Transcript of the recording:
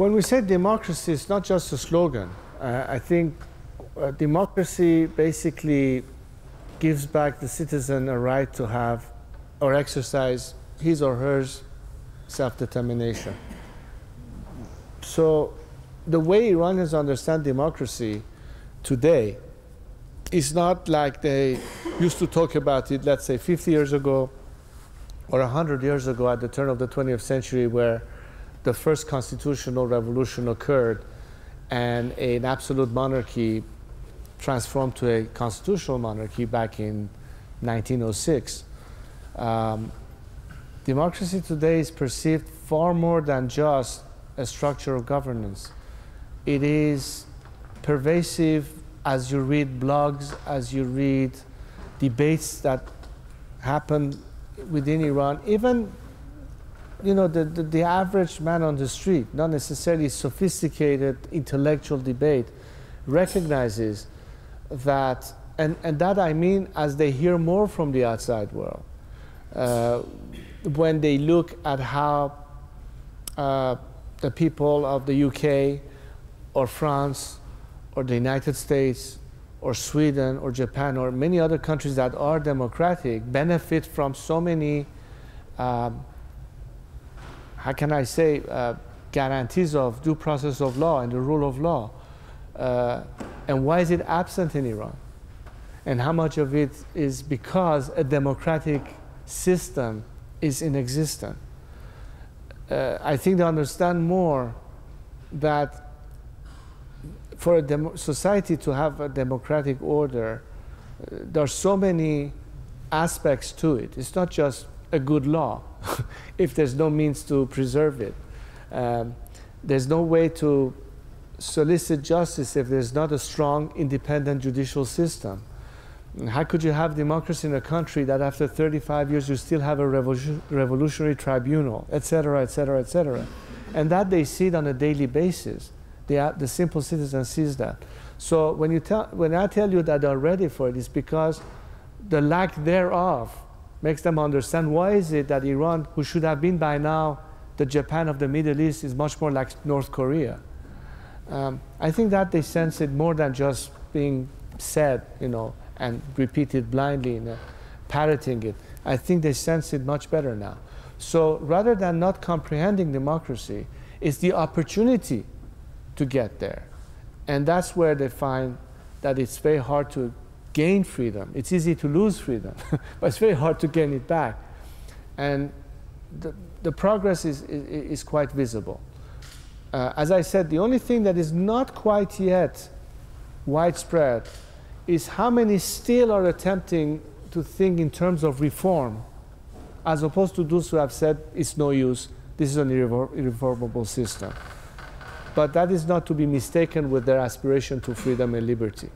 When we say democracy, it's not just a slogan. Uh, I think uh, democracy basically gives back the citizen a right to have or exercise his or her self-determination. So the way Iranians understand democracy today is not like they used to talk about it, let's say 50 years ago or 100 years ago at the turn of the 20th century, where the first constitutional revolution occurred and an absolute monarchy transformed to a constitutional monarchy back in 1906. Um, democracy today is perceived far more than just a structure of governance. It is pervasive as you read blogs, as you read debates that happen within Iran, even you know the, the, the, average man on the street, not necessarily sophisticated intellectual debate, recognizes that, and, and that I mean as they hear more from the outside world, uh, when they look at how uh, the people of the UK or France or the United States or Sweden or Japan or many other countries that are democratic benefit from so many, um, how can I say, uh, guarantees of due process of law and the rule of law. Uh, and why is it absent in Iran? And how much of it is because a democratic system is inexistent? Uh, I think they understand more that for a society to have a democratic order, uh, there are so many aspects to it. It's not just a good law if there's no means to preserve it. Um, there's no way to solicit justice if there's not a strong, independent judicial system. How could you have democracy in a country that after 35 years you still have a revolution, revolutionary tribunal, etc., etc., et cetera, et cetera? And that they see it on a daily basis. The, the simple citizen sees that. So when, you tell, when I tell you that they're ready for it, it's because the lack thereof makes them understand why is it that Iran, who should have been by now the Japan of the Middle East, is much more like North Korea. Um, I think that they sense it more than just being said, you know, and repeated blindly, and parroting it. I think they sense it much better now. So rather than not comprehending democracy, it's the opportunity to get there. And that's where they find that it's very hard to gain freedom. It's easy to lose freedom, but it's very hard to gain it back. And the, the progress is, is, is quite visible. Uh, as I said, the only thing that is not quite yet widespread is how many still are attempting to think in terms of reform, as opposed to those who have said it's no use, this is an irreformable system. But that is not to be mistaken with their aspiration to freedom and liberty.